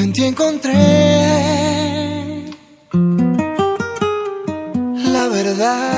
En ti encontré la verdad.